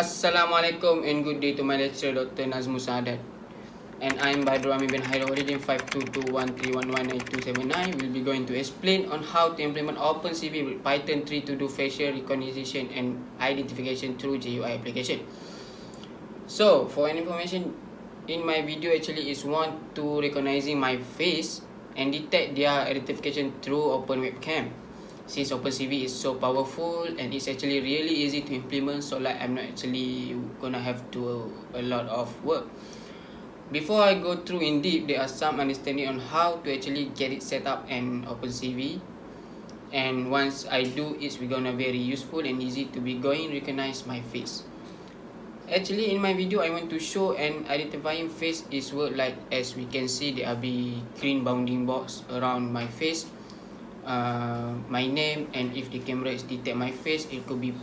Assalamualaikum and good day to my lecturer Dr. Nazmul Saadat. And I'm Badru Amin bin Hairul Origin 5221311879. We'll be going to explain on how to implement OpenCV with Python 3 to do facial recognition and identification through GUI application. So, for any information in my video actually is want to recognizing my face and detect their identification through open webcam since OpenCV is so powerful and it's actually really easy to implement so like I'm not actually gonna have to a lot of work. Before I go through in deep there are some understanding on how to actually get it set up in OpenCV. And once I do it's gonna very useful and easy to be going recognize my face. Actually in my video I want to show an identifying face is work like as we can see there will be green bounding box around my face uh, my name and if the camera is detect my face it could be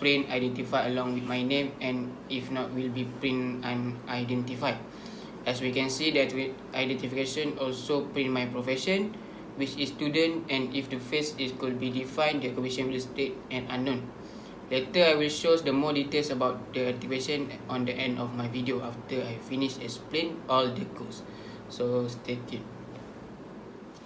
print identified along with my name and if not will be print unidentified. As we can see that with identification also print my profession which is student and if the face is could be defined the occupation will state and unknown. Later i will show the more details about the activation on the end of my video after i finish explain all the codes so stay tuned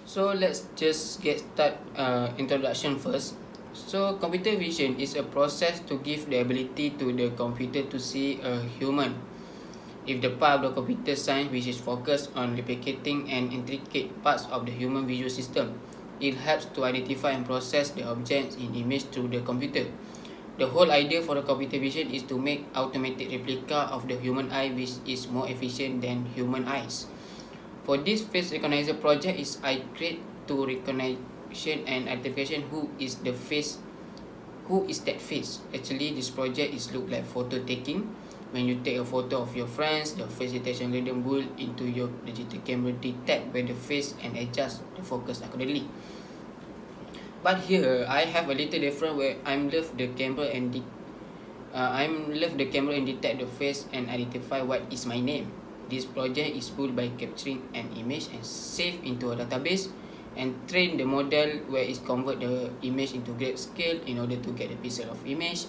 So let's just get start uh, introduction first. So computer vision is a process to give the ability to the computer to see a human. If the part of the computer science which is focused on replicating and intricate parts of the human visual system, it helps to identify and process the objects in image through the computer. The whole idea for the computer vision is to make automated replica of the human eye which is more efficient than human eyes. For this face recognizer project is I create to recognition and identification who is the face who is that face. Actually this project is look like photo taking. When you take a photo of your friends, the face detection algorithm will into your digital camera detect where the face and adjust the focus accordingly. But here I have a little different where I'm left the camera and uh, I'm left the camera and detect the face and identify what is my name. This project is built by capturing an image and save into a database and train the model where it convert the image into great scale in order to get a pixel of image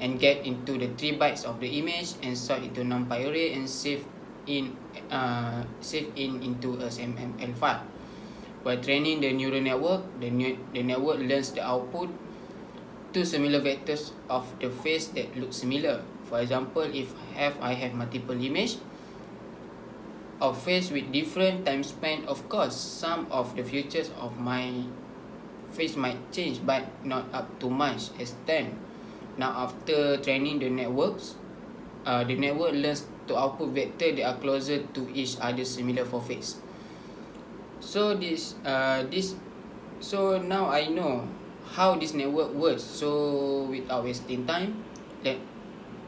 and get into the 3 bytes of the image and sort into array and save in uh, save in into a SMML file. By training the neural network, the, the network learns the output to similar vectors of the face that look similar. For example, if have I have multiple image, of face with different time span. Of course some of the features of my face might change but not up to much extent. Now after training the networks uh, the network learns to output vector that are closer to each other similar for face. So this uh, this so now i know how this network works. So without wasting time let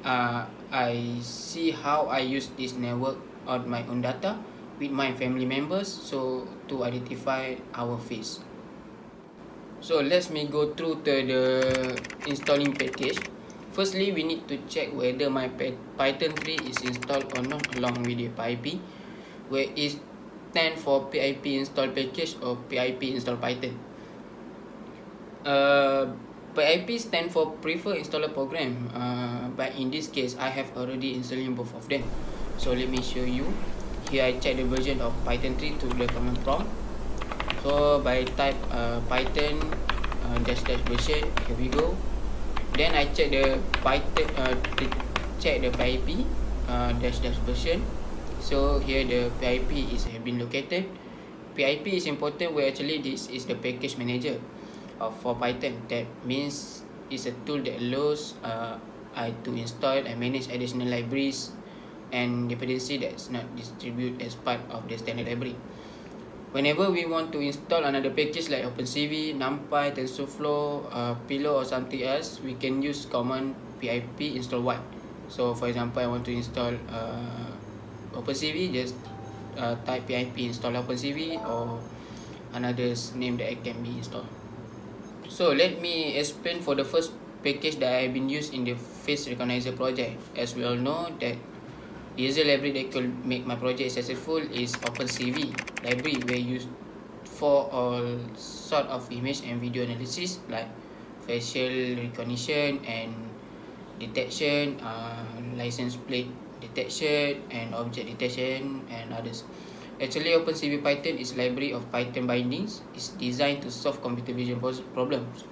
uh, i see how i use this network on my own data with my family members so to identify our face. So let me go through to the installing package. Firstly we need to check whether my python 3 is installed or not along with the pip where is stand for pip install package or pip install python. Uh, PIP stand for prefer installer program. Uh, but in this case I have already installing both of them so let me show you. Here I check the version of Python 3 to the command prompt. So by type uh, Python uh, dash dash version here we go. Then I check the Python uh, the, check the PIP uh, dash dash version. So here the PIP is have been located. PIP is important where actually this is the package manager uh, for Python. That means it's a tool that allows uh, I to install and manage additional libraries and dependency that's not distributed as part of the standard library. Whenever we want to install another package like OpenCV, NumPy, TensorFlow, uh, Pillow or something else, we can use command pip install what. So for example, I want to install uh, OpenCV, just uh, type pip install OpenCV or another name that it can be installed. So let me explain for the first package that I've been used in the face recognizer project. As we all know that user library that could make my project successful is OpenCV library where used for all sort of image and video analysis like facial recognition and detection, uh, license plate detection, and object detection, and others. Actually, OpenCV Python is library of Python bindings. It's designed to solve computer vision problems.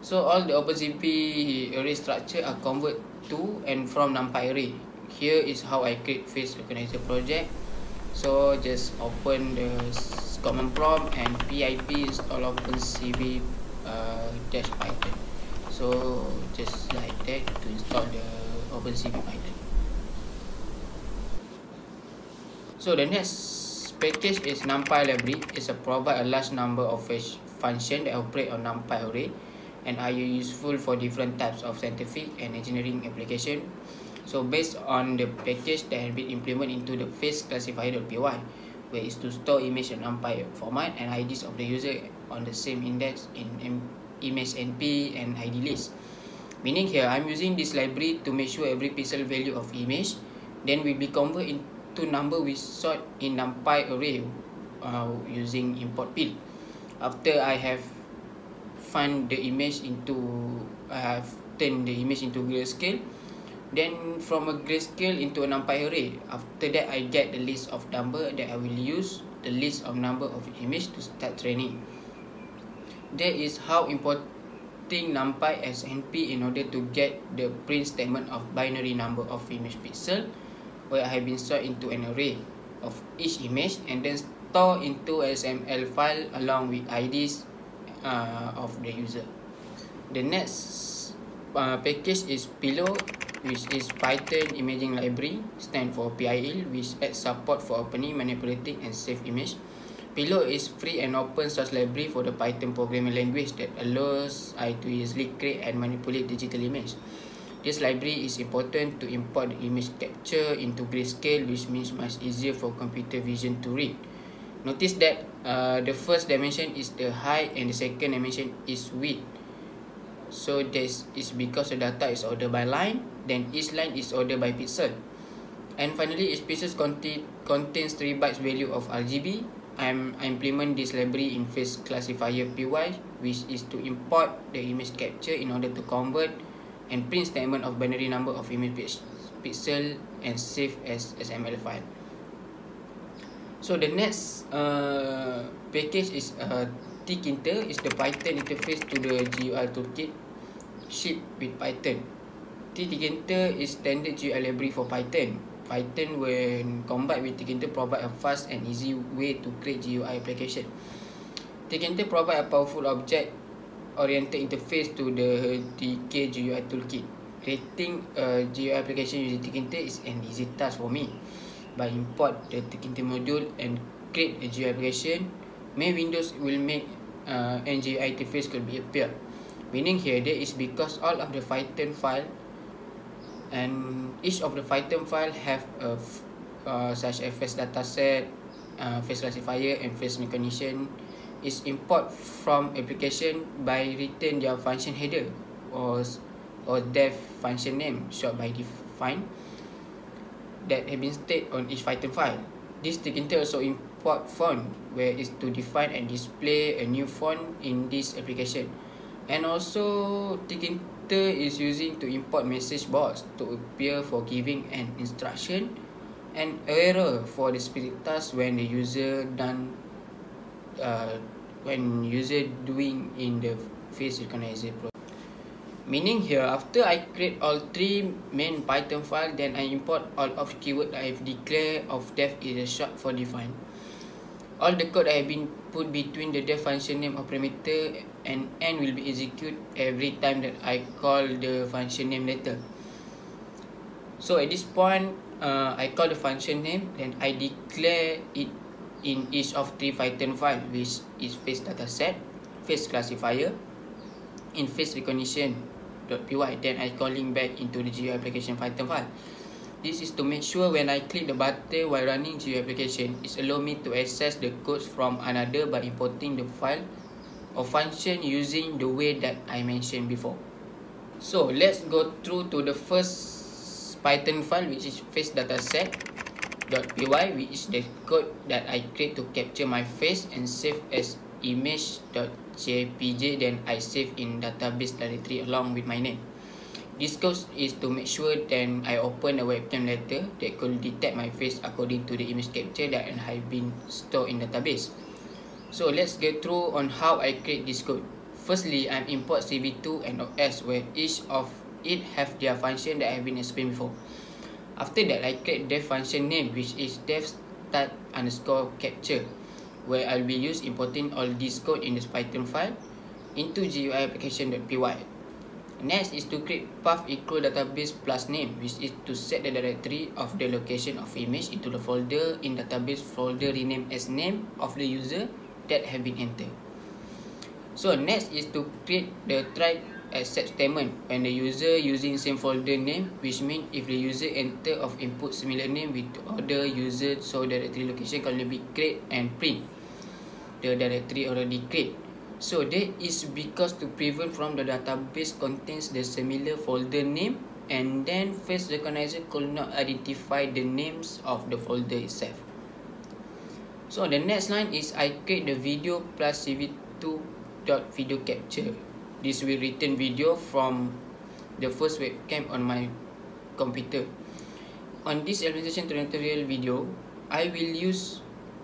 So all the OpenCV array structure are converted to and from NumPy array. Here is how I create face recognizer project. So just open the command prompt and pip install OpenCV uh, dash Python. So just like that to install the OpenCV Python. So the next package is NumPy library. It's a provide a large number of function that operate on NumPy array and are useful for different types of scientific and engineering application. So based on the package that has been implemented into the face classifier.py, where is to store image in NumPy format and IDs of the user on the same index in image NP and ID list. Meaning here, I'm using this library to make sure every pixel value of image then will be converted into number we sort in NumPy array uh, using import pil. After I have find the image into, I have turned the image into grayscale, then from a grayscale into a numpy array. After that i get the list of number that i will use the list of number of image to start training. That is how importing numpy as np in order to get the print statement of binary number of image pixel where i have been stored into an array of each image and then store into sml file along with ids uh, of the user. The next uh, package is pillow which is Python Imaging Library, stand for PIL, which adds support for opening, manipulating, and save image. Pillow is free and open source library for the Python programming language that allows I to easily create and manipulate digital image. This library is important to import the image capture into grayscale, which means much easier for computer vision to read. Notice that uh, the first dimension is the height and the second dimension is width. So this is because the data is ordered by line then each line is ordered by pixel. And finally, each pixel contain, contains 3 bytes value of RGB. I'm I implement this library in face classifier py, which is to import the image capture in order to convert and print statement of binary number of image pixel and save as SML file. So the next uh, package is uh, Tkinter is the Python interface to the GUI toolkit shipped with Python. Tkinter is standard GUI library for Python. Python when combined with Tkinter provide a fast and easy way to create GUI application. Tkinter provide a powerful object oriented interface to the TK GUI toolkit. Creating a GUI application using Tkinter is an easy task for me. By import the Tkinter module and create a GUI application, my Windows will make uh, NGUI interface could be appear. Meaning here, that is because all of the Python file and each of the Python file have a uh, such as face dataset, uh, face classifier and face recognition is import from application by return their function header or or def function name short by define that have been stated on each Python file. This Tkinter also import font where is to define and display a new font in this application. And also Tkinter Twitter is using to import message box to appear for giving an instruction and error for the spirit task when the user done uh, when user doing in the face recognizer Meaning here, after I create all three main Python file, then I import all of keyword I have declared of def is a short for define. All the code I have been put between the def function name of parameter and n will be executed every time that I call the function name later. So at this point, uh, I call the function name then I declare it in each of three Python file which is face dataset, face classifier, in face recognition .py then I calling back into the GUI application Python file. This is to make sure when I click the button while running GUI application, it allow me to access the codes from another by importing the file or function using the way that I mentioned before. So let's go through to the first Python file which is face dataset.py which is the code that I create to capture my face and save as image.jpg then I save in database directory along with my name. This code is to make sure that I open a webcam later that could detect my face according to the image capture that have been stored in database. So let's get through on how I create this code. Firstly, I import CV2 and OS where each of it have their function that I have been explained before. After that, I create dev function name which is dev start underscore capture where I'll be use importing all this code in this Python file into GUI application.py. Next is to create path equal database plus name which is to set the directory of the location of image into the folder in database folder renamed as name of the user that have been entered. So next is to create the try accept statement when the user using same folder name which mean if the user enter of input similar name with other user so directory location can be create and print the directory already create. So that is because to prevent from the database contains the similar folder name and then face recognizer could not identify the names of the folder itself. So the next line is I create the video plus cv2 dot video capture. This will return video from the first webcam on my computer. On this implementation tutorial video, I will use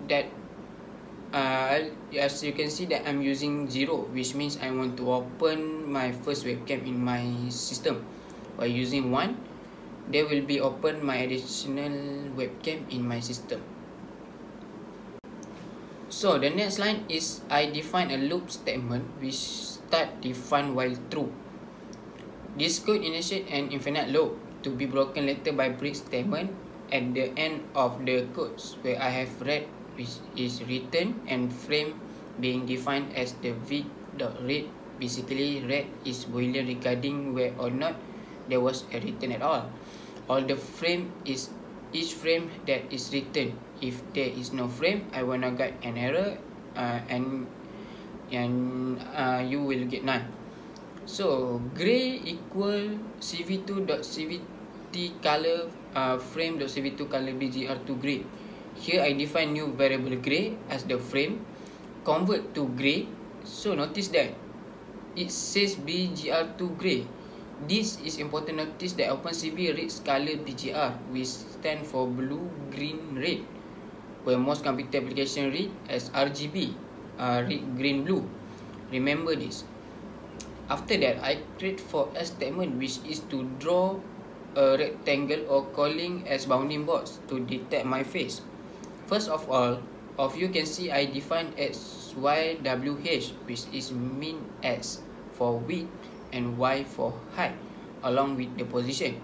that uh, as you can see that I'm using zero which means I want to open my first webcam in my system by using one there will be open my additional webcam in my system so the next line is I define a loop statement which start define while true. This code initiate an infinite loop to be broken later by break statement at the end of the codes where I have read which is written and frame being defined as the vid dot read basically read is boolean regarding where or not there was a written at all. All the frame is each frame that is written if there is no frame i will not get an error uh, and and uh, you will get none so gray equal cv2 dot cvt color uh, frame dot cv2 color bgr to gray Here I define new variable gray as the frame. Convert to gray. So notice that it says BGR to gray. This is important notice that OpenCV reads color BGR which stand for blue, green, red. Where most computer application read as RGB, uh, red, green, blue. Remember this. After that, I create for a statement which is to draw a rectangle or calling as bounding box to detect my face. First of all, of you can see I define X, Y, W, H, which is mean X for width and Y for height, along with the position.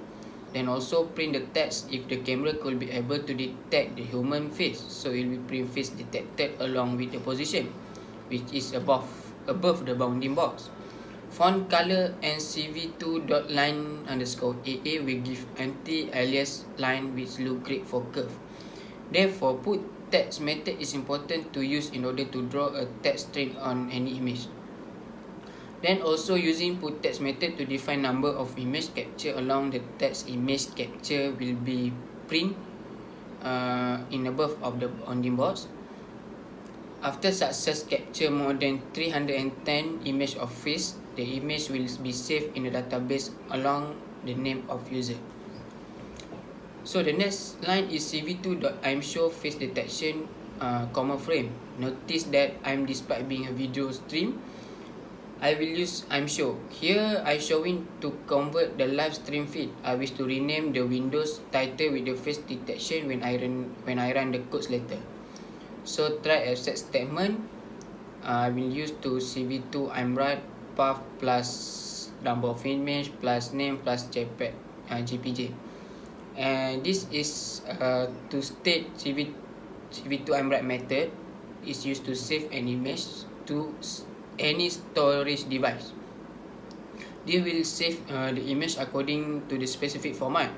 Then also print the text if the camera could be able to detect the human face. So it will be print face detected along with the position, which is above above the bounding box. Font color and CV2 dot line underscore AA will give anti alias line which look great for curve. Therefore, put text method is important to use in order to draw a text string on any image. Then also using put text method to define number of image capture along the text image capture will be print uh, in above of the on the box. After success capture more than 310 image of face, the image will be saved in the database along the name of user. So the next line is cv2.i'm show face detection uh, comma frame. Notice that I'm despite being a video stream, I will use I'm show. Here I showing to convert the live stream feed. I wish to rename the Windows title with the face detection when I run when I run the codes later. So try set statement. Uh, I will use to cv2 I'm right path plus number of image plus name plus jpeg uh, jpg and this is uh, to state CV, CV2MWrite method is used to save an image to any storage device. They will save uh, the image according to the specific format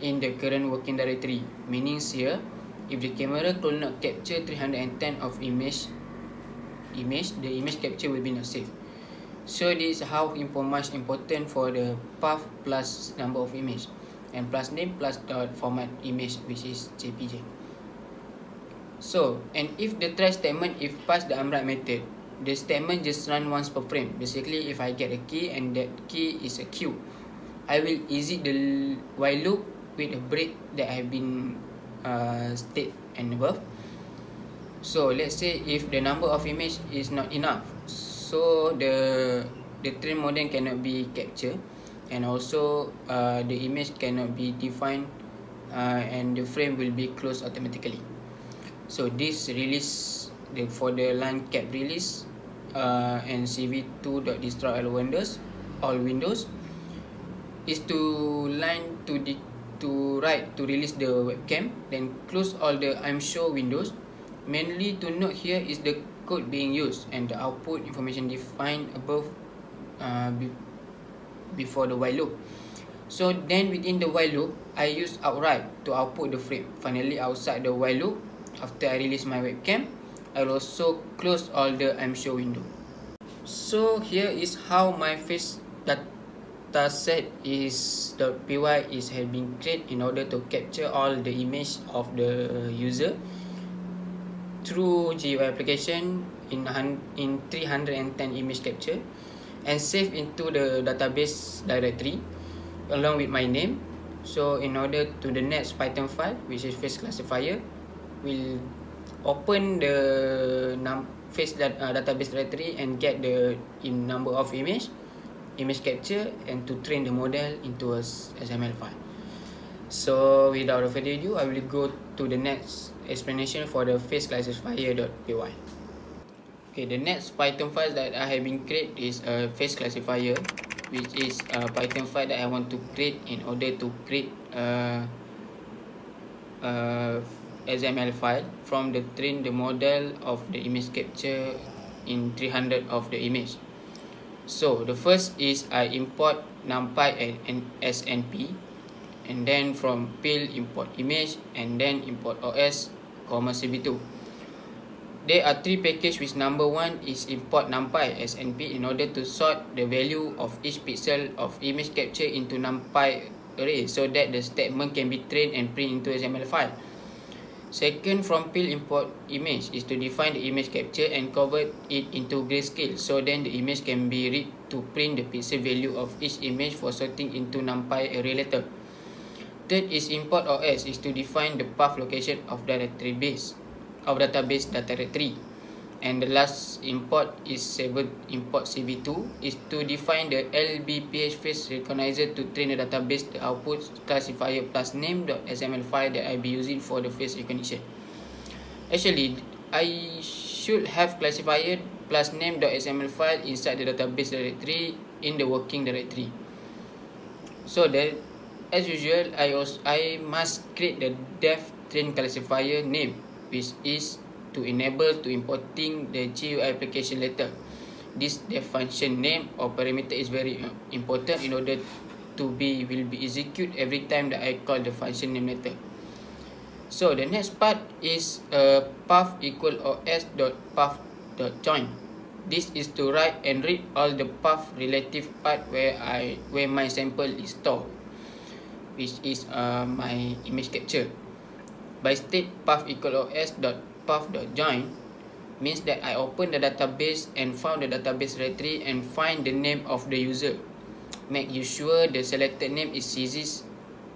in the current working directory. Meaning here, if the camera could not capture 310 of image, image the image capture will be not saved. So this is how much important for the path plus number of image and plus name plus dot format image which is jpg so and if the try statement if pass the unwrite method the statement just run once per frame basically if i get a key and that key is a queue I will exit the while loop with a break that have been uh, state and above. So let's say if the number of image is not enough, so the the train modem cannot be captured, and also uh, the image cannot be defined, uh, and the frame will be closed automatically. So this release the for the line cap release uh, and CV2 dot destroy all windows, all windows is to line to the to write to release the webcam then close all the I'm sure windows. Mainly to note here is the code being used and the output information defined above uh, be, before the while loop. So then within the while loop I use outright to output the frame. Finally outside the while loop after I release my webcam I will also close all the I'm window. So here is how my face that set is py is been created in order to capture all the image of the user through GUI application in in 310 image capture and save into the database directory along with my name. So in order to the next python file which is face classifier will open the face that uh, database directory and get the in number of image image capture and to train the model into a XML file. So without further ado, I will go to the next explanation for the face classifier.py. Okay, the next Python file that I have been create is a face classifier, which is a Python file that I want to create in order to create a, a XML file from the train the model of the image capture in 300 of the image. So the first is I import numpy and snp and then from pil import image and then import os comma cv2 there are three package which number one is import numpy snp in order to sort the value of each pixel of image capture into numpy array so that the statement can be trained and print into xml file Second from pil import image is to define the image capture and convert it into grayscale so then the image can be read to print the pixel value of each image for sorting into numpy array later. Third is import OS is to define the path location of directory base of database data directory. And the last import is seven import CV2 is to define the LBPH face recognizer to train the database the output classifier plus name.xml file that I be using for the face recognition. Actually, I should have classifier plus name.xml file inside the database directory in the working directory. So that as usual, I also I must create the def train classifier name which is to enable to importing the GUI application later. This def function name or parameter is very uh, important in order to be will be execute every time that I call the function name later. So the next part is a uh, path equal os dot path dot join. This is to write and read all the path relative part where I where my sample is stored, which is uh, my image capture. By state path equal os dot path.join means that I open the database and found the database directory and find the name of the user. Make you sure the selected name is exists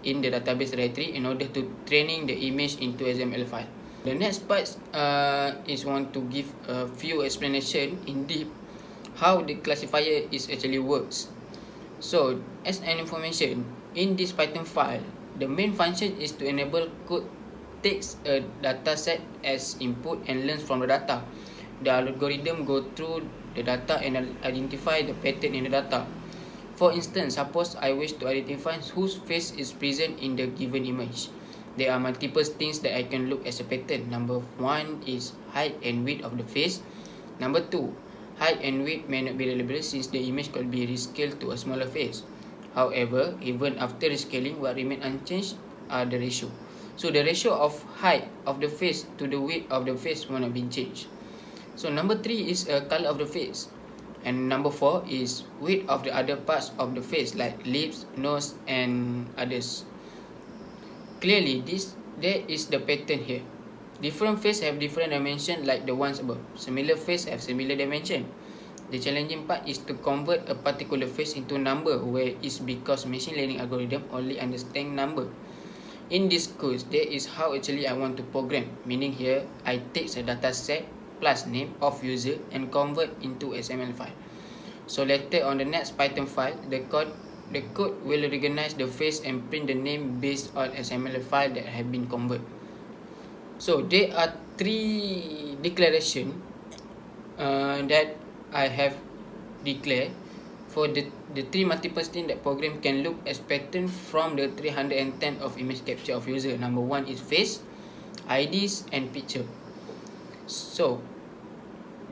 in the database directory in order to training the image into XML file. The next part uh, is want to give a few explanation in deep how the classifier is actually works. So as an information in this Python file, the main function is to enable code takes a data set as input and learns from the data. The algorithm go through the data and identify the pattern in the data. For instance, suppose I wish to identify whose face is present in the given image. There are multiple things that I can look as a pattern. Number one is height and width of the face. Number two, height and width may not be reliable since the image could be rescaled to a smaller face. However, even after rescaling, what remain unchanged are the ratio. So the ratio of height of the face to the width of the face will not be changed. So number three is a color of the face. And number four is width of the other parts of the face like lips, nose and others. Clearly, this there is the pattern here. Different face have different dimension like the ones above. Similar face have similar dimension. The challenging part is to convert a particular face into number where it's because machine learning algorithm only understand number. In this course, there is how actually I want to program. Meaning here, I take a data set plus name of user and convert into XML file. So later on the next Python file, the code the code will recognize the face and print the name based on XML file that have been converted. So there are three declaration uh, that I have declared for the the three multiple string that program can look as pattern from the 310 of image capture of user. Number one is face, IDs and picture. So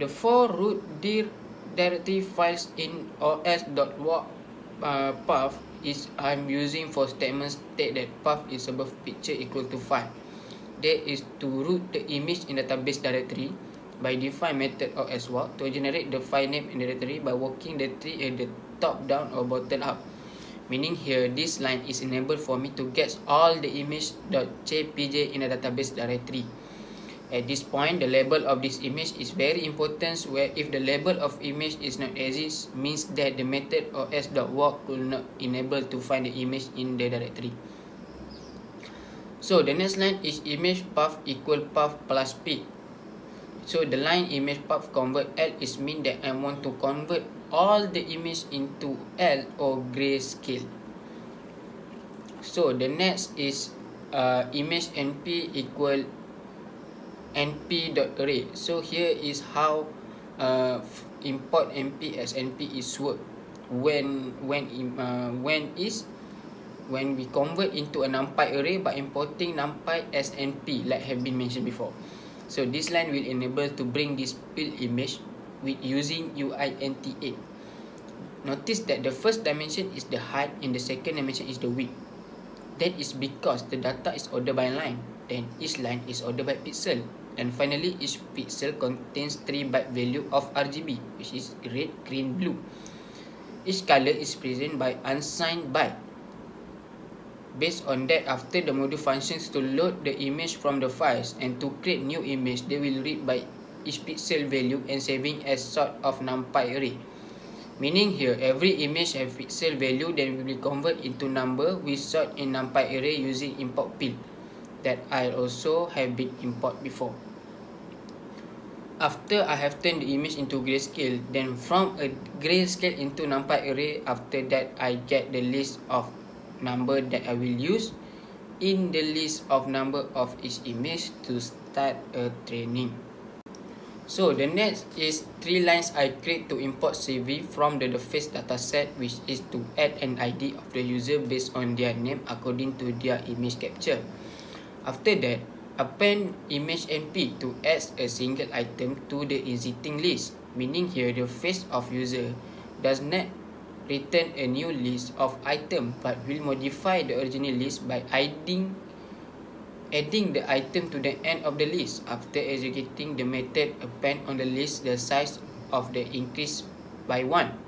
the four root dir directory files in os.walk uh, path is I'm using for statement state that path is above picture equal to 5. That is to root the image in database directory by define method of as well to generate the file name in the directory by working the tree at the top down or bottom up. Meaning here, this line is enabled for me to get all the image.jpg in a database directory. At this point, the label of this image is very important where if the label of image is not exist, means that the method of s.walk will not enable to find the image in the directory. So the next line is image path equal path plus p. So the line image path convert L is mean that I want to convert all the image into L or grayscale. So the next is uh, image np equal np dot array. So here is how uh, import np as np is work when when uh, when is when we convert into a numpy array by importing numpy as np like have been mentioned before. So this line will enable to bring this build image with using UINT8. Notice that the first dimension is the height and the second dimension is the width. That is because the data is ordered by line. Then each line is ordered by pixel. And finally, each pixel contains 3 byte value of RGB, which is red, green, blue. Each color is present by unsigned byte. Based on that, after the module functions to load the image from the files and to create new image, they will read by each pixel value and saving as sort of numpy array. Meaning here, every image have pixel value then will be convert into number we sort in numpy array using import pill that I also have been import before. After I have turned the image into grayscale, then from a grayscale into numpy array, after that I get the list of number that I will use in the list of number of each image to start a training. So the next is three lines I create to import CV from the, face dataset which is to add an ID of the user based on their name according to their image capture. After that, append image NP to add a single item to the existing list. Meaning here the face of user does not return a new list of item but will modify the original list by adding adding the item to the end of the list. After executing the method append on the list the size of the increase by 1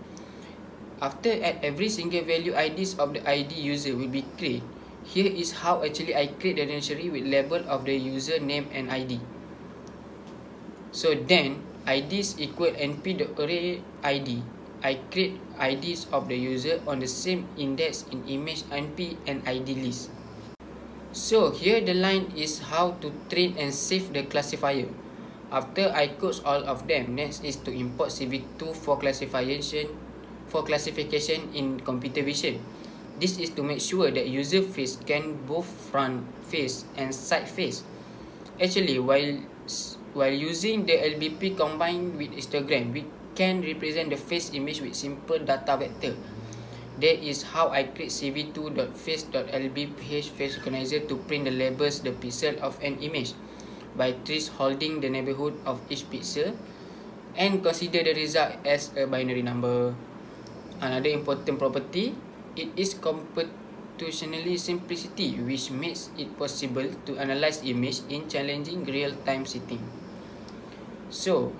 after at every single value IDs of the ID user will be created. Here is how actually I create the dictionary with label of the user name and ID so then IDs equal np.array ID I create IDs of the user on the same index in image NP and ID list. So here the line is how to train and save the classifier. After I code all of them, next is to import CV2 for classification for classification in computer vision. This is to make sure that user face can both front face and side face. Actually, while while using the LBP combined with histogram, we can represent the face image with simple data vector. That is how I create cv2.face.lbph face recognizer to print the labels the pixel of an image by trace holding the neighborhood of each pixel and consider the result as a binary number. Another important property, it is computationally simplicity which makes it possible to analyze image in challenging real-time setting. So,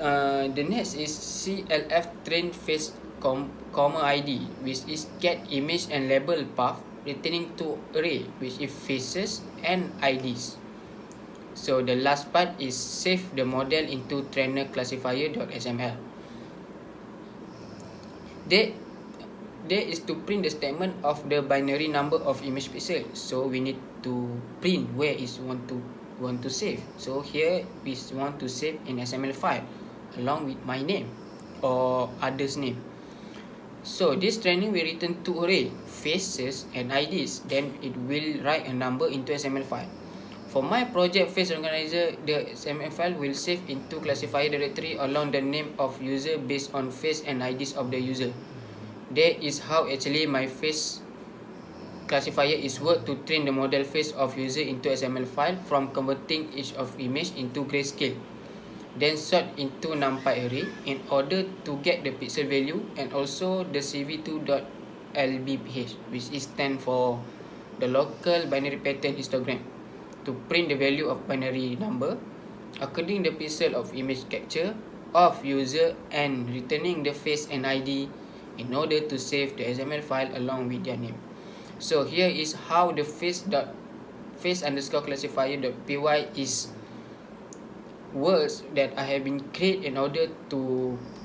uh, the next is CLF train face com comma ID which is get image and label path returning to array which is faces and IDs. So the last part is save the model into trainer classifier.xml. That is to print the statement of the binary number of image pixel. So we need to print where is want to want to save. So here we want to save in XML file along with my name or others name. So this training will return two array faces and IDs. Then it will write a number into XML file. For my project face organizer, the XML file will save into classifier directory along the name of user based on face and IDs of the user. That is how actually my face classifier is work to train the model face of user into XML file from converting each of image into grayscale then sort into numpy array in order to get the pixel value and also the cv2.lbph which is stand for the local binary pattern histogram to print the value of binary number according the pixel of image capture of user and returning the face and id in order to save the xml file along with their name. So here is how the face dot face underscore classifier dot py is words that I have been create in order to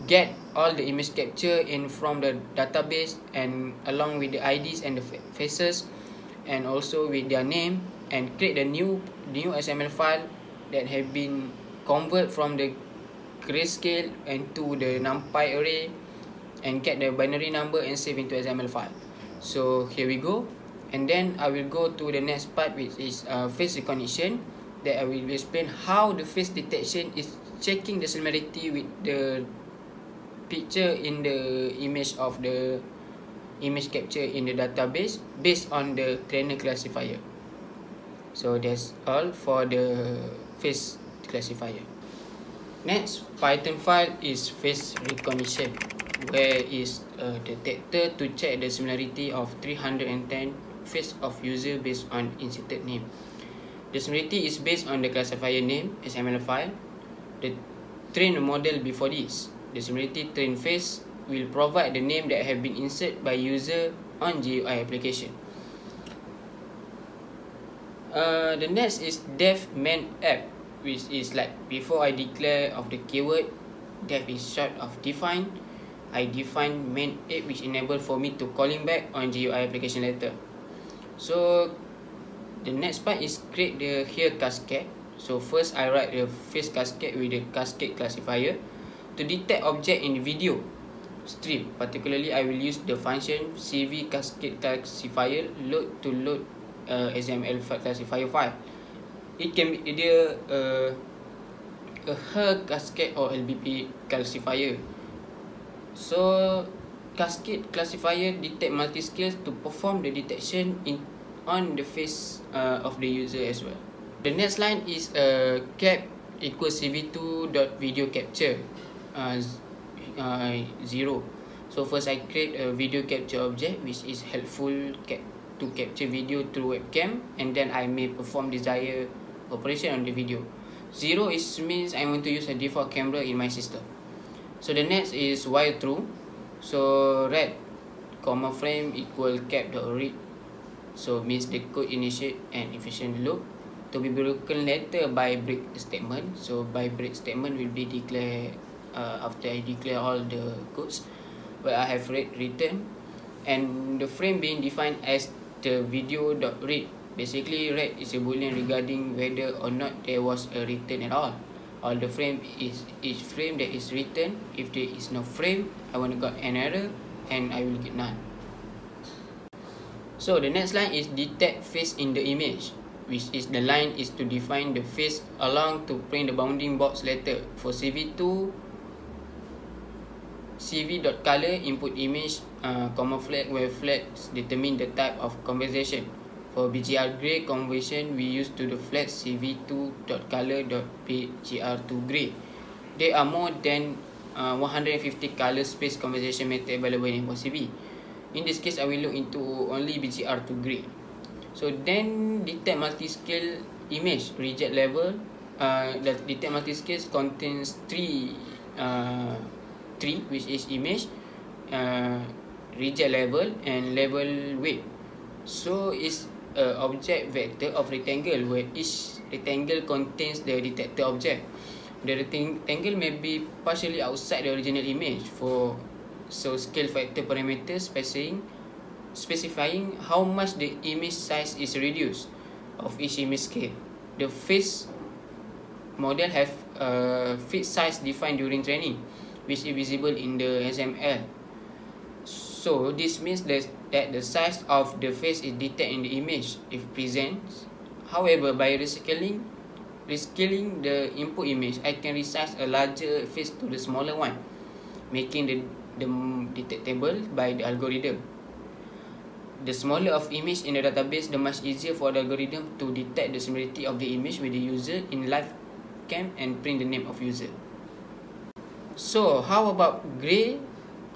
get all the image capture in from the database and along with the IDs and the faces and also with their name and create the new new XML file that have been convert from the grayscale and to the numpy array and get the binary number and save into XML file. So here we go and then I will go to the next part which is uh, face recognition that I will explain how the face detection is checking the similarity with the picture in the image of the image capture in the database based on the trainer classifier. So that's all for the face classifier. Next Python file is face recognition where is a detector to check the similarity of 310 face of user based on inserted name. The similarity is based on the classifier name XML file. The train model before this. The similarity train face will provide the name that have been inserted by user on GUI application. Uh, the next is def main app which is like before I declare of the keyword def is short of define I define main app which enable for me to calling back on GUI application later. So the next part is create the here cascade. So first I write the face cascade with the cascade classifier to detect object in video stream. Particularly I will use the function cv cascade classifier load to load uh, xml classifier file. It can be either uh, a her cascade or lbp classifier. So cascade classifier detect multi scales to perform the detection in on the face uh, of the user as well. The next line is a uh, cap equals cv2 dot video capture uh, uh, zero. So first I create a video capture object which is helpful cap to capture video through webcam and then I may perform desired operation on the video. Zero is means I want to use a default camera in my system. So the next is while true. So red comma frame equal cap dot read So means the code initiate an efficient loop to be broken later by break statement. So by break statement will be declare uh, after I declare all the codes where I have read written and the frame being defined as the video dot read. Basically read is a boolean regarding whether or not there was a written at all. All the frame is each frame that is written. If there is no frame, I want to got an error and I will get none. So the next line is detect face in the image which is the line is to define the face along to print the bounding box letter. For CV2 CV.color input image uh, comma flag where flags determine the type of conversation. For BGR gray conversion we use to the flag CV2.color.bgr2 gray there are more than uh, 150 color space conversation method available in CV in this case I will look into only BGR to grade so then detect multi-scale image reject level uh, the detect multi-scale contains three uh, three which is image uh, reject level and level weight so is a object vector of rectangle where each rectangle contains the detected object. The rectangle may be partially outside the original image for so scale factor parameter specifying specifying how much the image size is reduced of each image scale. The face model have a fit size defined during training which is visible in the XML. So this means that, that the size of the face is detected in the image if present. However, by rescaling, rescaling the input image, I can resize a larger face to the smaller one, making the, detectable by the algorithm. The smaller of image in the database, the much easier for the algorithm to detect the similarity of the image with the user in live cam and print the name of user. So, how about gray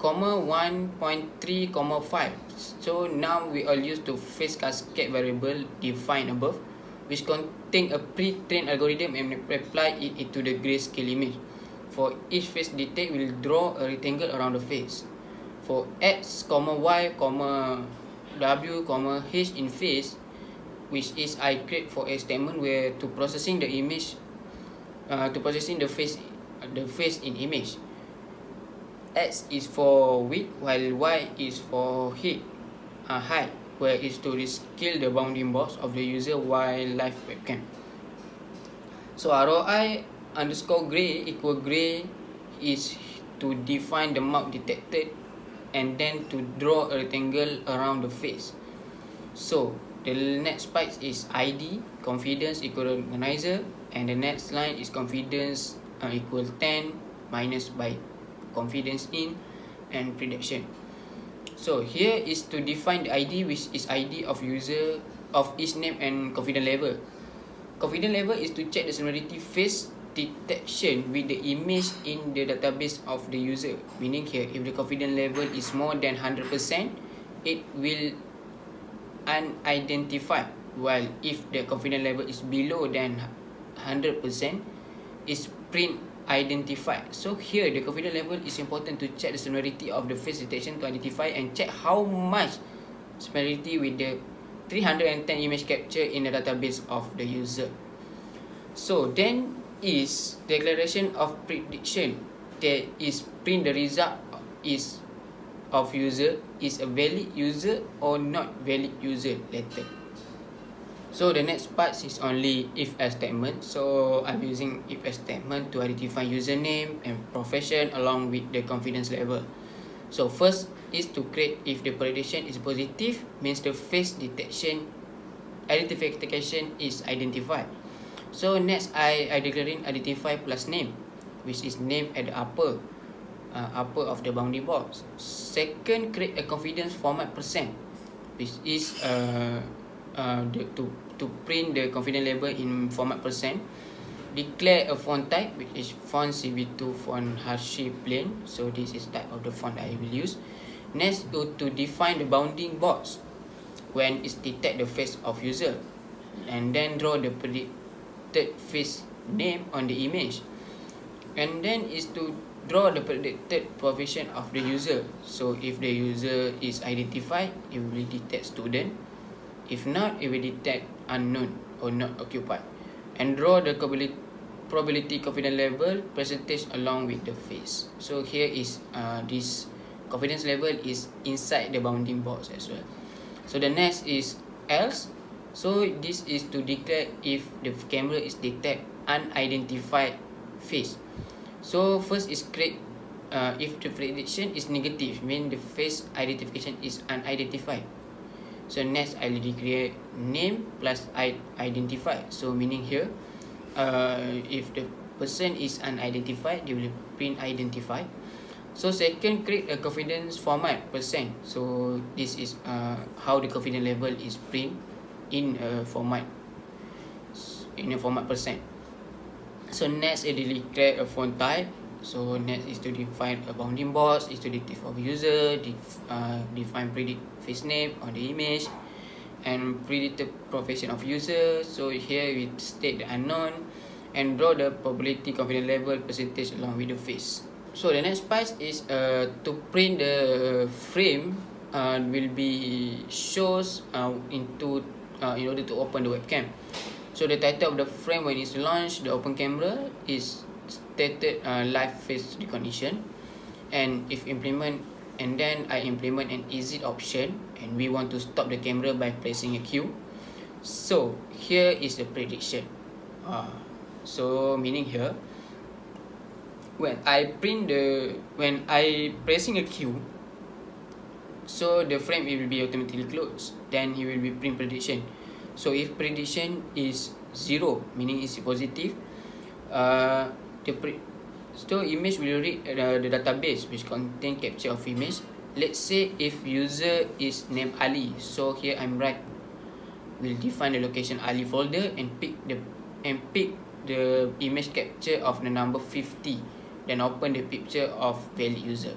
comma 1.3 comma 5 so now we all use to face cascade variable defined above which contain a pre-trained algorithm and apply it into the grayscale image for each face detect will draw a rectangle around the face for x comma y comma w comma h in face which is i create for a statement where to processing the image uh, to processing the face the face in image X is for width while Y is for height, uh, height where is to rescale the bounding box of the user while live webcam. So ROI underscore gray equal gray is to define the mark detected and then to draw a rectangle around the face. So the next part is ID, confidence equal organizer and the next line is confidence uh, equal 10 minus by confidence in and prediction. So here is to define the ID which is ID of user of each name and confidence level. Confidence level is to check the similarity face detection with the image in the database of the user. Meaning here, if the confidence level is more than 100%, it will unidentified. While if the confidence level is below than 100%, is print identified. So here the confidence level is important to check the similarity of the face detection to identify and check how much similarity with the 310 image capture in the database of the user. So then is declaration of prediction that is print the result is of user is a valid user or not valid user later. So the next part is only if else statement. So I'm using if else statement to identify username and profession along with the confidence level. So first is to create if the prediction is positive means the face detection identification is identified. So next I I declaring identify plus name which is name at the upper uh, upper of the bounding box. Second create a confidence format percent which is uh, uh, the, to to print the confidence level in format percent. Declare a font type which is font cv2 font Hershey plain. So this is type of the font that i will use. Next go to define the bounding box when it detect the face of user. And then draw the predicted face name on the image and then is to draw the predicted profession of the user so if the user is identified it will detect student If not, it will detect unknown or not occupied. And draw the probability confidence level percentage along with the face. So here is uh, this confidence level is inside the bounding box as well. So the next is else. So this is to declare if the camera is detect unidentified face. So first is create uh, if the prediction is negative, mean the face identification is unidentified. So next I will create name plus identify. So meaning here, uh, if the person is unidentified, they will print identify. So second, create a confidence format percent. So this is uh, how the confidence level is print in a format in a format percent. So next, I will create a font type. So next is to define a bounding box, is to define user, def, uh, define predict face name on the image, and predict the profession of user. So here we state the unknown, and draw the probability confidence level percentage along with the face. So the next part is uh, to print the frame uh, will be shows uh, into uh, in order to open the webcam. So the title of the frame when it's launched, the open camera is stated uh, live face recognition. And if implement, and then I implement an exit option, and we want to stop the camera by pressing a Q. So here is the prediction. Uh, so meaning here, when I print the when I pressing a Q, so the frame it will be automatically closed. Then it will be print prediction. So if prediction is zero, meaning it's positive, uh, the pre so image will read uh, the database which contain capture of image. Let's say if user is named Ali, so here I'm right. Will define the location Ali folder and pick the and pick the image capture of the number 50 then open the picture of valid user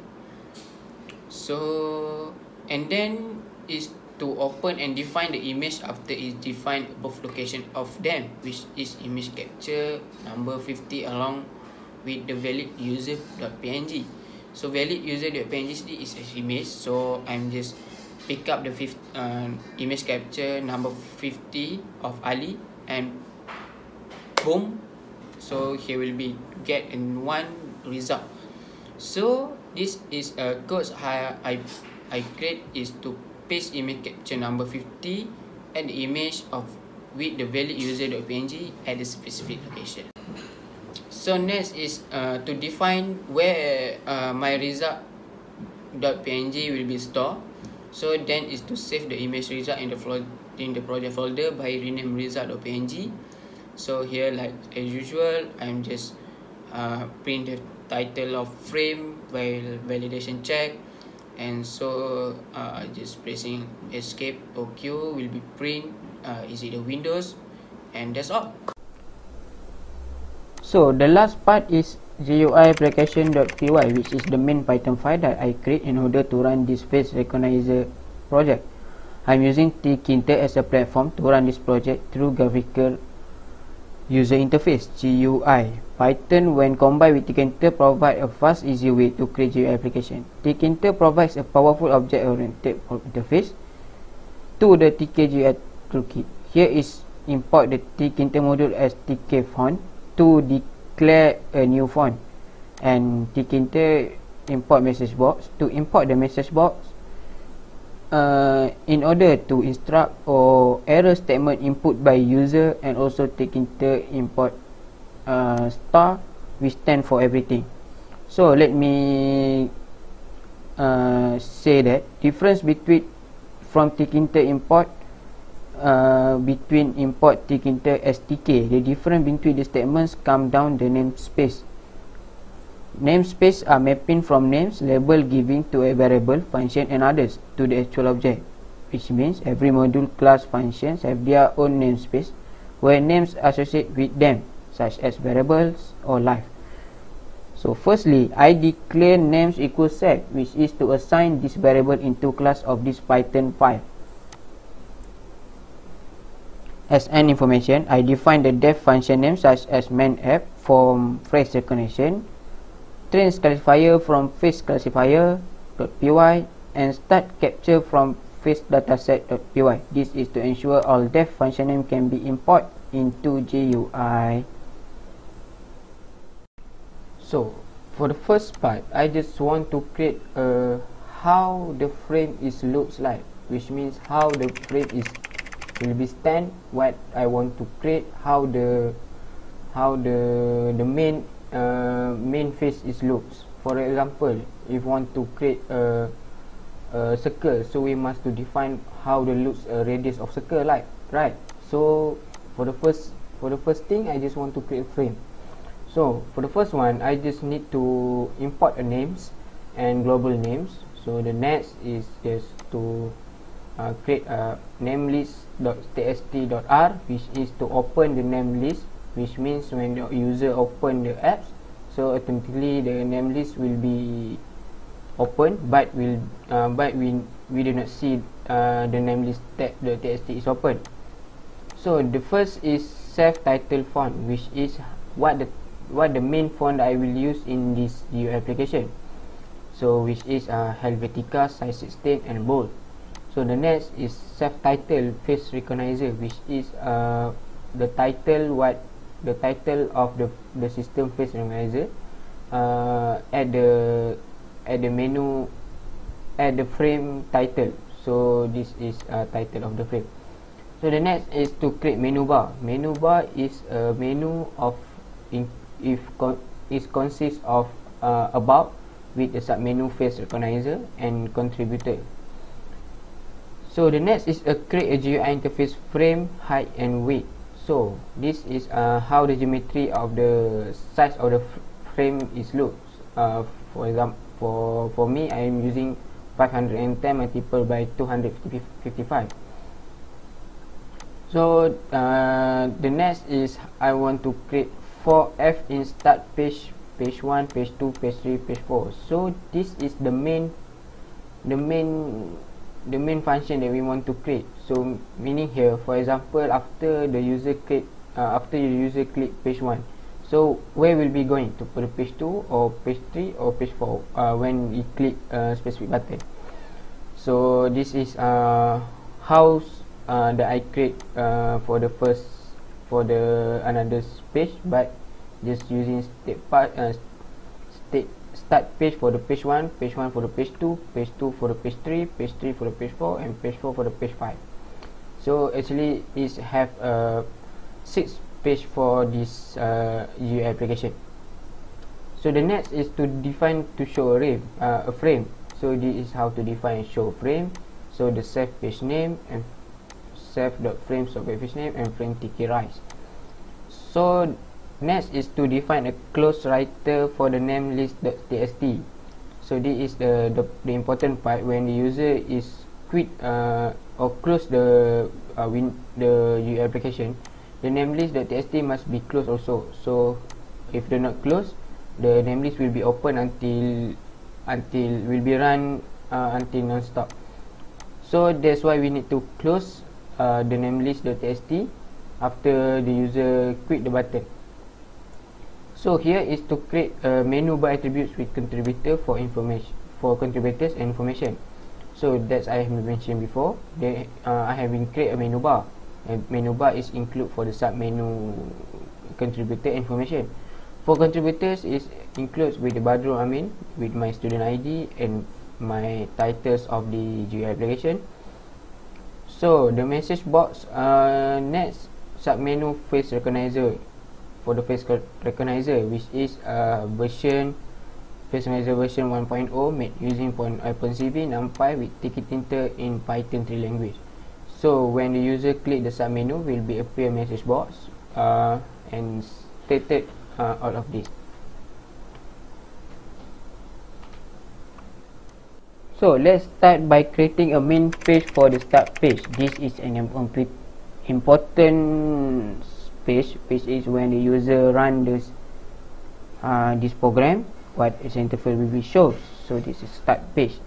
so and then is to open and define the image after is define both location of them which is image capture number 50 along with the valid user.png so valid user.png is an image. So i'm just pick up the fifth uh, image capture number 50 of ali and boom. So he will be get in one result. So this is a code I I I create is to paste image capture number 50 and the image of with the valid user.png at the specific location. So next is uh, to define where uh, my result.png will be stored. So then is to save the image result in the in the project folder by rename result.png. So here like as usual, I'm just uh, print the title of frame while validation check. And so uh, just pressing escape or q will be print uh, is it the windows? And that's all. So the last part is GUI application.py which is the main python file that I create in order to run this face recognizer project. I'm using Tkinter as a platform to run this project through graphical user interface GUI Python when combined with Tkinter provide a fast easy way to create GUI application. Tkinter provides a powerful object-oriented interface to the TKGUI toolkit. Here is import the Tkinter module as TK font to declare a new font and Tkinter import message box to import the message box uh, in order to instruct or error statement input by user and also Tkinter import uh, star we stand for everything. So let me uh, say that difference between from tkinter import uh, between import tkinter stk the difference between the statements come down the namespace namespace are mapping from names label giving to a variable function and others to the actual object which means every module class functions have their own namespace where names associate with them such as variables or life. So firstly, I declare names equal set which is to assign this variable into class of this Python file. As an information, I define the def function name such as main_app from phrase recognition, trains classifier from face classifier.py and start capture from face dataset.py. This is to ensure all def function name can be imported into GUI. So for the first part I just want to create a how the frame is looks like which means how the frame is will be stand what I want to create how the how the the main uh, main face is looks. For example if want to create a, a circle so we must to define how the looks a radius of circle like right? So for the first for the first thing I just want to create a frame so for the first one I just need to import a names and global names. So the next is just to uh, create a name list.txt.r which is to open the name list which means when the user open the apps so automatically the name list will be open but will uh, but we we do not see uh, the name list that the txt is open. So the first is self title font which is what the what the main font I will use in this GUI application so which is uh, Helvetica size 16 and bold So the next is self-title face recognizer, which is uh, the title what the title of the the system face recognizer uh, at the at the menu at the frame title. So this is uh, title of the frame. So the next is to create menu bar. Menu bar is a menu of in, if con, is consists of uh, about with the submenu face recognizer and contributor. So the next is a create a GUI interface frame height and weight. So this is uh, how the geometry of the size of the frame is looks. Uh, for example, for for me, I am using 510 multiplied by 255. So uh, the next is I want to create 4F in start page page 1 page 2 page 3 page 4 so this is the main the main the main function that we want to create. So meaning here for example after the user click uh, after the user click page 1 so where will be going? To the page 2 or page 3 or page 4 uh, when we click a specific button. So this is uh, how uh, that I create uh, for the first for the another page but just using state part uh, state start page for the page 1 page 1 for the page 2 page 2 for the page 3 page 3 for the page 4 and page 4 for the page 5 so actually is have a uh, 6 page for this uh, UI application. So the next is to define to show a frame uh, a frame. So this is how to define show frame. So the save page name and save dot frames of page name and frame tk rise so Next is to define a close writer for the name list.txt. So this is the, the the important part when the user is quit uh, or close the uh, win the UI application. The name list.txt must be closed also. So if they're not closed, the name list will be open until until will be run uh, until non-stop. So that's why we need to close uh, the name list.txt after the user quit the button. So here is to create a menu bar attributes with contributor for information for contributors and information. So that's I have mentioned before. They, uh, I have been create a menu bar. And menu bar is include for the sub menu contributor information. For contributors is includes with the Badrul Amin with my student ID and my titles of the GUI application. So the message box uh, next sub menu face recognizer for the face recognizer which is a uh, version face recognizer version 1.0 made using OpenCV NumPy with Tkinter in Python 3 language. So when the user click the sub menu will be appear message box uh, and stated uh, out of this. So let's start by creating a main page for the start page. This is an important page which is when the user run this uh, this program what is interface will be shows so this is start page.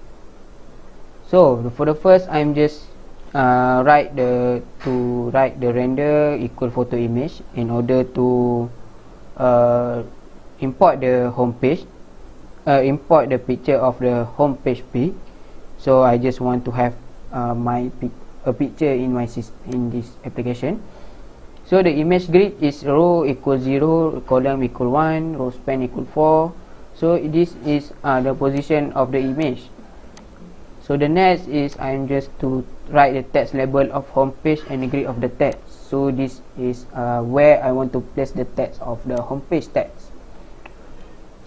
So for the first I'm just uh, write the to write the render equal photo image in order to uh, import the home page uh, import the picture of the home page p so I just want to have uh, my a picture in my in this application So the image grid is row equal 0, column equal 1, row span equal 4. So this is uh, the position of the image. So the next is I'm just to write the text label of home page and the grid of the text. So this is uh, where I want to place the text of the home page text.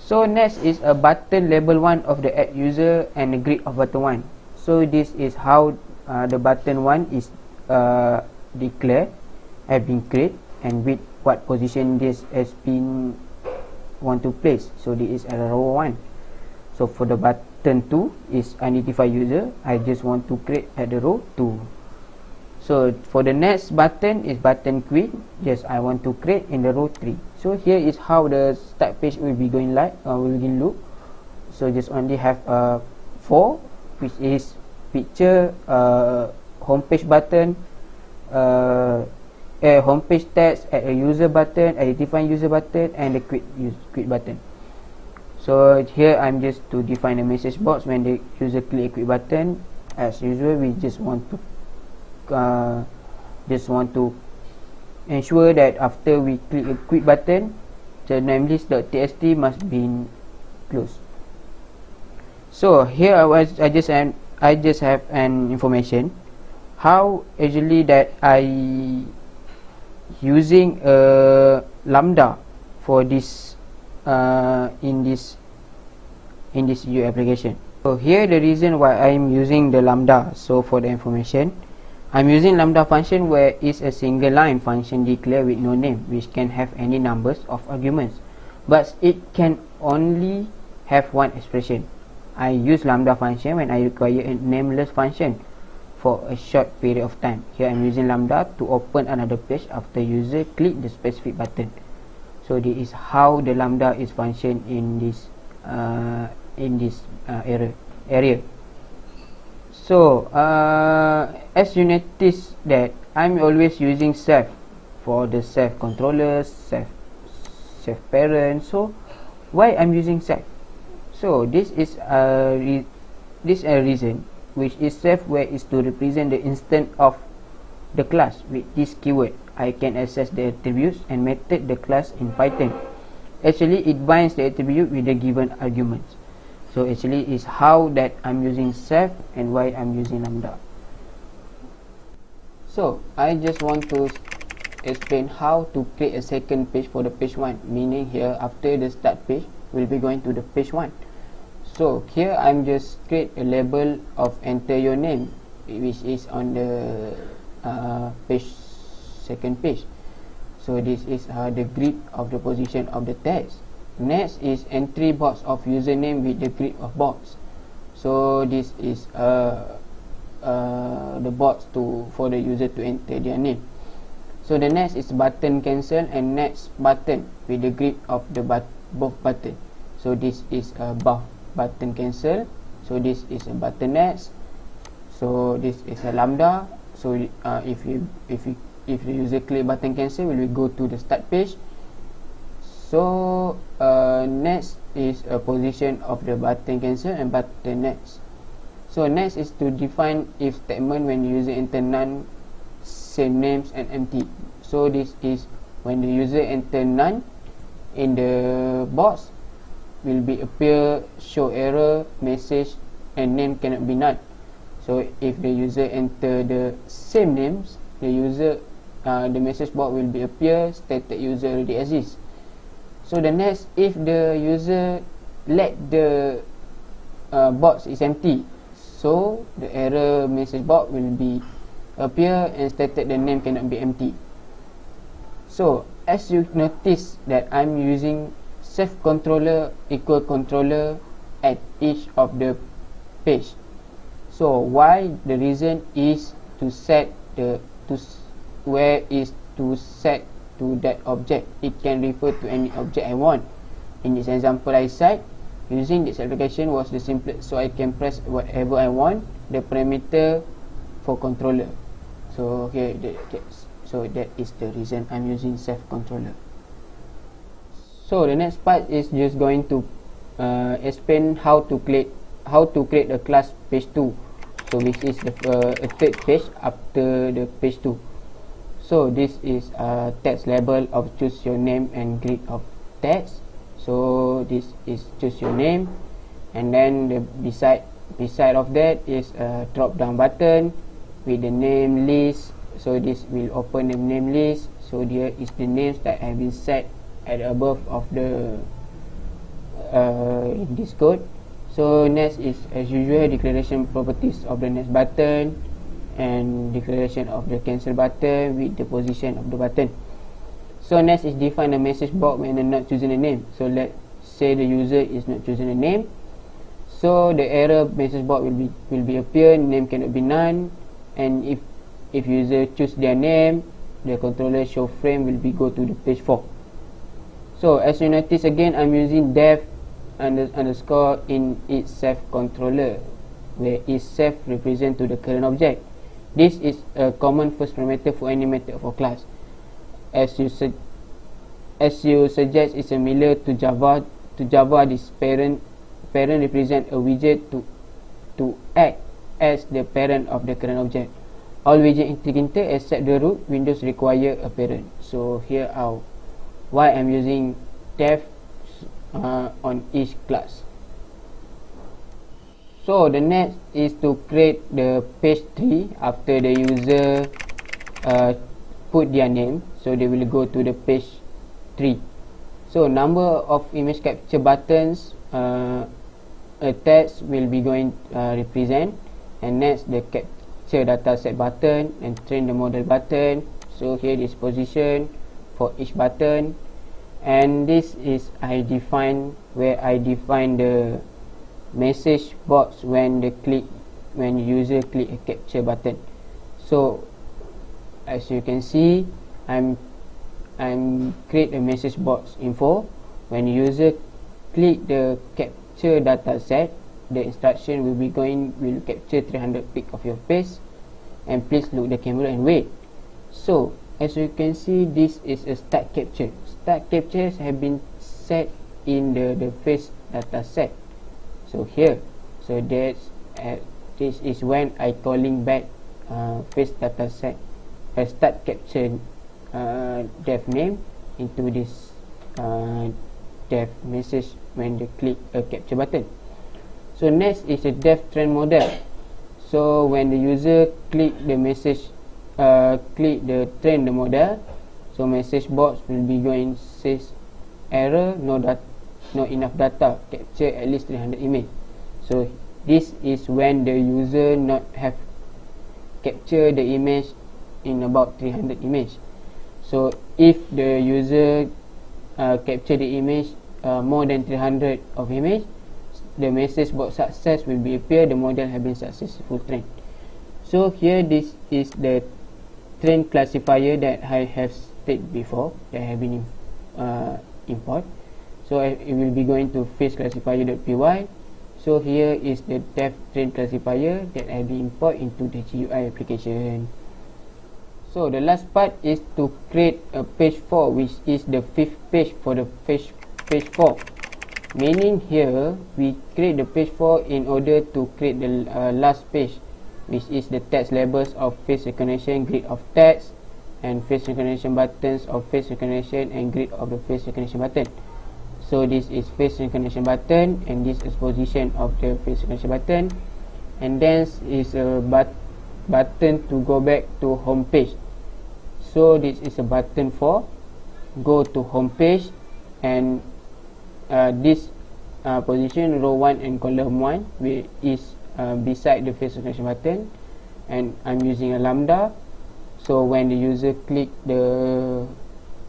So next is a button label 1 of the add user and the grid of button 1. So this is how uh, the button 1 is uh, declared have been created and with what position this has been want to place. So this is a row 1 so for the button 2 is identify user. I just want to create at the row 2 so for the next button is button quit yes I want to create in the row 3 so here is how the start page will be going like uh, will begin look. So just only have a uh, 4 which is picture uh, home page button uh, a homepage text, a user button, a define user button, and a quit use quit button. So here I'm just to define a message box when the user click quit button, as usual we just want to uh, just want to ensure that after we click a quit button the namelist.txt must be closed. So here I was I just am I just have an information. How actually that I using a lambda for this uh, in this in this UI application. So here the reason why I'm using the lambda so for the information I'm using lambda function where is a single line function declared with no name which can have any numbers of arguments but it can only have one expression I use lambda function when I require a nameless function for a short period of time. Here I'm using lambda to open another page after user click the specific button. So this is how the lambda is function in this uh, in this uh, area. So uh, as you notice that I'm always using self for the self controller, self self parent. So why I'm using self? So this is a this a reason which is self where is to represent the instance of the class with this keyword I can access the attributes and method the class in Python actually it binds the attribute with the given arguments so actually is how that I'm using self and why I'm using lambda. So I just want to explain how to create a second page for the page 1 meaning here after the start page we'll be going to the page 1 so here I'm just create a label of enter your name which is on the uh, page second page. So this is uh, the grid of the position of the text next is entry box of username with the grid of box. So this is uh, uh, the box to for the user to enter their name. So the next is button cancel and next button with the grid of the but both button. So this is a buff button cancel. So this is a button next. So this is a lambda. So uh, if you if you if the user click button cancel we will go to the start page so uh, next is a position of the button cancel and button next so next is to define if statement when user enter none same names and empty so this is when the user enter none in the box will be appear show error message and name cannot be none. So if the user enter the same names the user uh, the message box will be appear stated user already exists so the next if the user let the uh, box is empty so the error message box will be appear and stated the name cannot be empty. So as you notice that I'm using self controller equal controller at each of the page. So why the reason is to set the to where is to set to that object it can refer to any object I want. In this example I cite using this application was the simplest so I can press whatever I want the parameter for controller. So okay so that is the reason I'm using self controller so the next part is just going to uh, explain how to create how to create a class page 2 so which is the uh, third page after the page 2 so this is a text label of choose your name and grid of text so this is choose your name. And then the beside beside of that is a drop down button with the name list. So this will open the name list. So here is the names that have been set at above of the uh, this code. So next is as usual declaration properties of the next button and declaration of the cancel button with the position of the button. So next is define the message box when not choosing a name. So let's say the user is not choosing a name. So the error message box will be will be appear name cannot be none and if if user choose their name the controller show frame will be go to the page 4 so as you notice again I'm using def underscore in its self controller where is self represent to the current object this is a common first parameter for any method for class as you as you suggest it's similar to java to java this parent parent represent a widget to to act as the parent of the current object. All widget in Tkinter except the root windows require a parent. So here are why I'm using def uh, on each class. So the next is to create the page tree after the user uh, put their name. So they will go to the page tree. So number of image capture buttons uh, a text will be going uh, represent and next the capture data set button and train the model button. So here is position for each button and this is I define where I define the message box when the click when user click a capture button. So as you can see I'm I'm create a message box info. When user click the capture data set the instruction will be going will capture 300 pic of your face. And please look the camera and wait. So as you can see this is a start capture. Start captures have been set in the the face data set so here. So that's uh, this is when I calling back uh, face data set. I start capture uh, def name into this uh, def message when they click a capture button. So next is a def train model. So when the user click the message uh, click the train the model so message box will be going says error no data not enough data. Capture at least 300 image so this is when the user not have capture the image in about 300 image. So if the user uh, capture the image uh, more than 300 of image the message box success will be appear the model have been successful trained so here this is the train classifier that I have stated before that have been uh, import so it will be going to face classifier.py so here is the def train classifier that I will import into the GUI application. So the last part is to create a page 4 which is the fifth page for the page page 4 meaning here we create the page 4 in order to create the uh, last page which is the text labels of face recognition grid of text and face recognition buttons of face recognition and grid of the face recognition button so this is face recognition button and this is position of the face recognition button. And then is a but button to go back to home page. So this is a button for go to home page. And uh, this uh, position row 1 and column 1 which is uh, beside the face recognition button. And I'm using a lambda. So when the user click the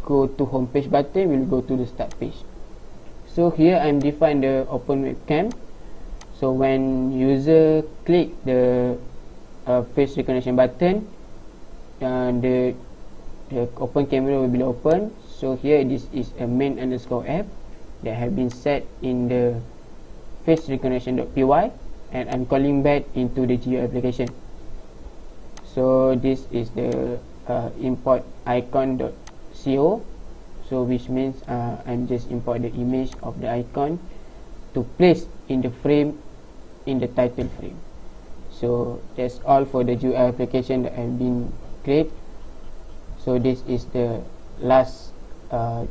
go to home page button will go to the start page so here I'm define the open webcam. So when user click the uh, face recognition button uh, the the open camera will be open. So here this is a main underscore app that have been set in the face recognition.py and I'm calling back into the GUI application. So this is the uh, import icon.co so which means uh, I'm just import the image of the icon to place in the frame in the title frame. So that's all for the GUI application that I've been create. So this is the last uh,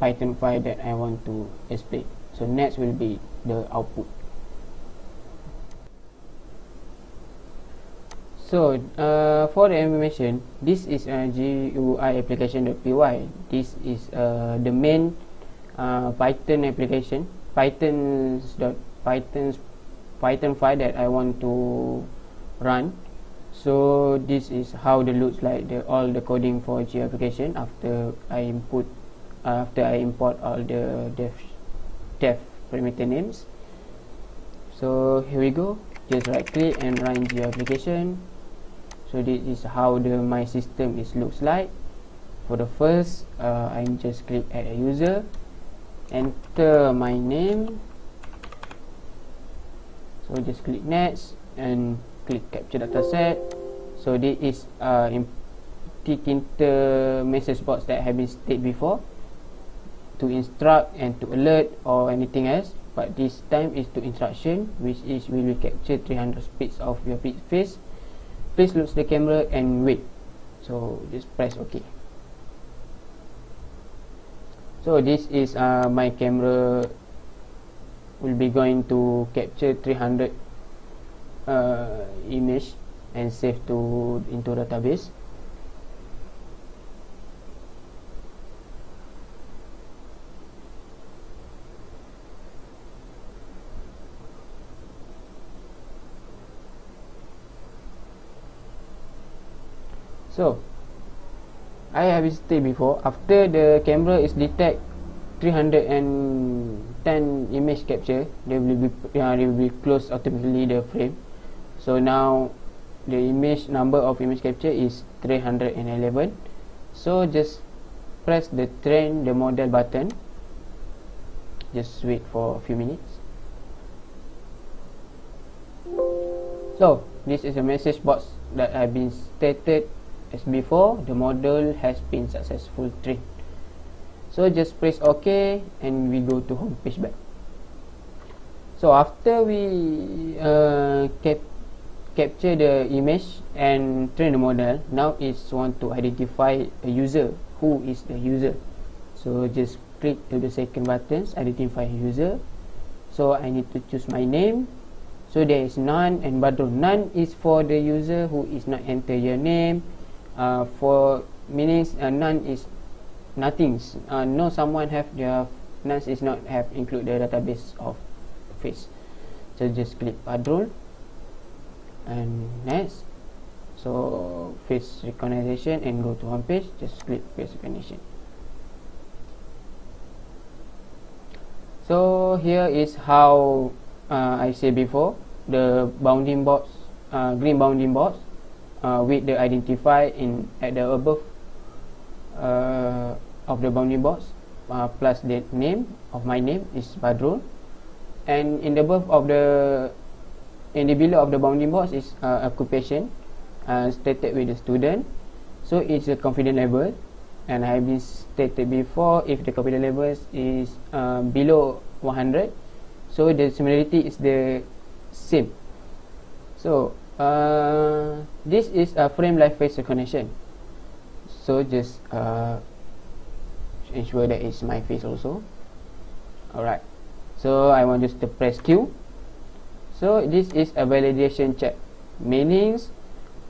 Python file that I want to explain so next will be the output So uh, for the information, this is a GUI application.py. This is uh, the main uh, Python application, Python's dot Python's Python file that I want to run. So this is how it looks like the all the coding for GUI application after I input after I import all the def def parameter names. So here we go. Just right click and run GUI application so this is how the my system is looks like. For the first uh, I just click add a user. Enter my name. So just click next and click capture data set. So this is uh, in Tkinter message box that have been stated before to instruct and to alert or anything else. But this time is to instruction which is will capture 300 speeds of your face please lose the camera and wait. So just press ok. So this is uh, my camera will be going to capture 300 uh, image and save to into database so I have visited before. After the camera is detect 310 image capture they will be uh, they will be close automatically the frame. So now the image number of image capture is 311 so just press the train the model button. Just wait for a few minutes. So this is a message box that have been stated as before the model has been successful trained. So just press ok and we go to home page back. So after we uh, cap capture the image and train the model now it's want to identify a user. Who is the user? So just click to the second buttons identify user. So I need to choose my name. So there is none and Badrul none is for the user who is not enter your name uh, for meanings uh, none is nothing. Uh, no someone have their NAS is not have include the database of face so just click Padrol. And next. So face recognition and go to home page. Just click face recognition. So here is how uh, I say before. The bounding box uh, green bounding box uh, with the identify in at the above uh, of the bounding box uh, plus the name of my name is Badrul. And in the above of the in the below of the bounding box is uh, occupation uh, stated with the student. So it's a confidence level. And I have been stated before if the confidence level is uh, below 100 so the similarity is the same. So uh, this is a frame live face recognition. So just uh, ensure that it's my face also. Alright. So I want just to press Q. So this is a validation check. Meanings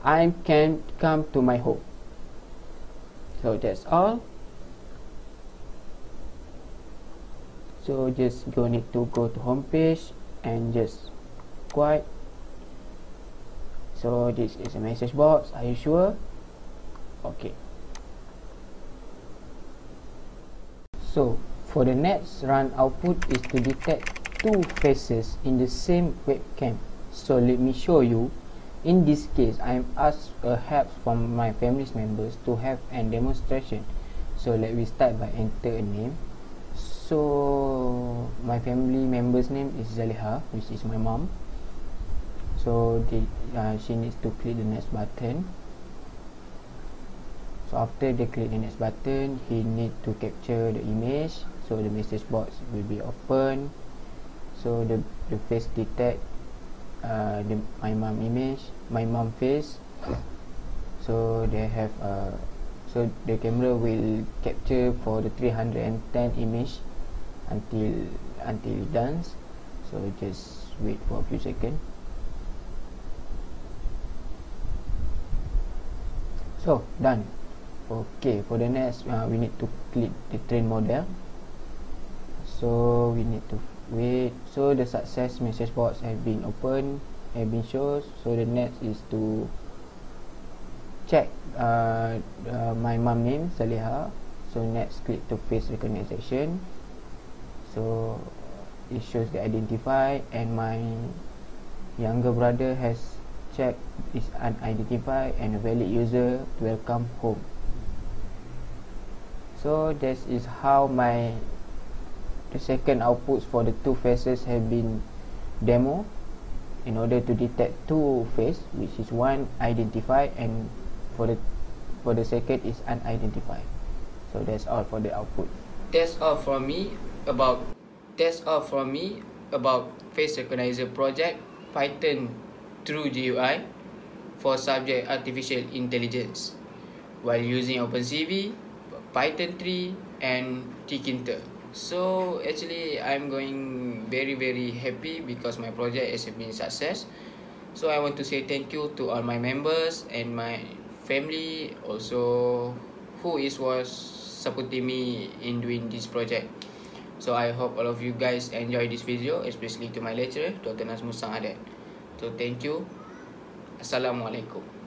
I can come to my home. So that's all. So just go need to go to home page and just quiet so this is a message box are you sure okay So, for the next run output is to detect two faces in the same webcam. So, let me show you. In this case, I am asked a help from my family's members to have a demonstration. So, let me start by enter a name. So, my family member's name is Zaliha, which is my mom. So, the, uh, she needs to click the next button. So after they click the next button he need to capture the image. So the message box will be open. So the the face detect uh, the my mom image my mom face. So they have uh, so the camera will capture for the 310 image until until it done. So just wait for a few seconds so done. Okay for the next uh, we need to click the train model. So we need to wait. So the success message box have been open have been shown. So the next is to check uh, uh, my mom name Saliha so next click to face recognition. So it shows the identify and my younger brother has checked is unidentified and a valid user welcome home. So this is how my the second outputs for the two faces have been demo in order to detect two face which is one identified and for the for the second is unidentified. So that's all for the output. That's all from me about that's all from me about face recognizer project Python through GUI for subject artificial intelligence while using OpenCV, Python 3 and Tkinter. So actually I'm going very very happy because my project has been success. So I want to say thank you to all my members and my family also who is was supporting me in doing this project. So I hope all of you guys enjoy this video, especially to my lecturer, Dr. Nazmus Sangadet. So thank you. Assalamualaikum.